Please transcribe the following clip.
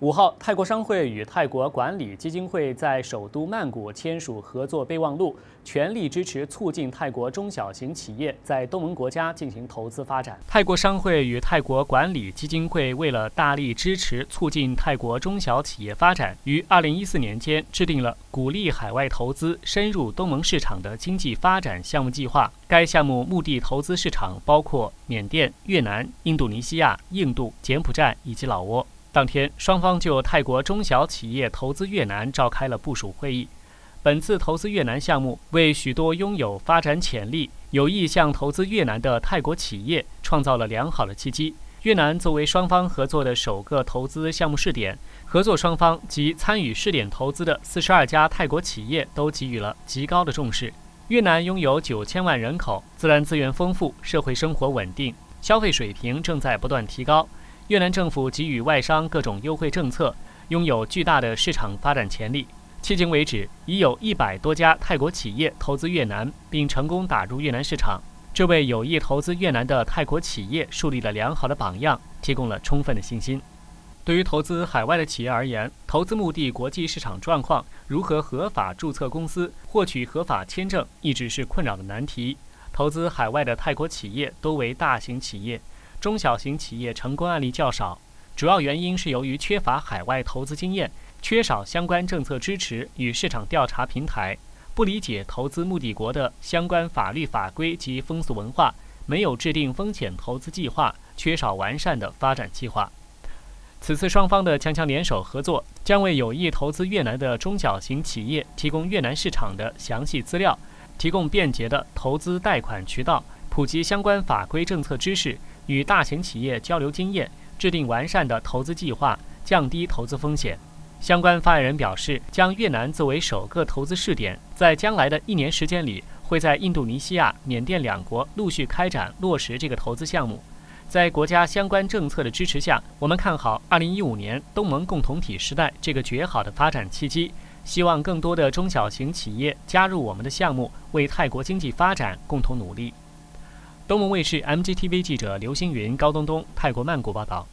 五号，泰国商会与泰国管理基金会在首都曼谷签署合作备忘录，全力支持促进泰国中小型企业在东盟国家进行投资发展。泰国商会与泰国管理基金会为了大力支持促进泰国中小企业发展，于二零一四年间制定了鼓励海外投资深入东盟市场的经济发展项目计划。该项目目的投资市场包括缅甸、越南、印度尼西亚、印度、柬埔寨以及老挝。当天，双方就泰国中小企业投资越南召开了部署会议。本次投资越南项目为许多拥有发展潜力、有意向投资越南的泰国企业创造了良好的契机。越南作为双方合作的首个投资项目试点，合作双方及参与试点投资的四十二家泰国企业都给予了极高的重视。越南拥有九千万人口，自然资源丰富，社会生活稳定，消费水平正在不断提高。越南政府给予外商各种优惠政策，拥有巨大的市场发展潜力。迄今为止，已有一百多家泰国企业投资越南，并成功打入越南市场，这为有意投资越南的泰国企业树立了良好的榜样，提供了充分的信心。对于投资海外的企业而言，投资目的、国际市场状况、如何合法注册公司、获取合法签证，一直是困扰的难题。投资海外的泰国企业多为大型企业。中小型企业成功案例较少，主要原因是由于缺乏海外投资经验，缺少相关政策支持与市场调查平台，不理解投资目的国的相关法律法规及风俗文化，没有制定风险投资计划，缺少完善的发展计划。此次双方的强强联手合作，将为有意投资越南的中小型企业提供越南市场的详细资料，提供便捷的投资贷款渠道，普及相关法规政策知识。与大型企业交流经验，制定完善的投资计划，降低投资风险。相关发言人表示，将越南作为首个投资试点，在将来的一年时间里，会在印度尼西亚、缅甸两国陆续开展落实这个投资项目。在国家相关政策的支持下，我们看好2015年东盟共同体时代这个绝好的发展契机，希望更多的中小型企业加入我们的项目，为泰国经济发展共同努力。东盟卫视 MGTV 记者刘星云、高东东，泰国曼谷报道。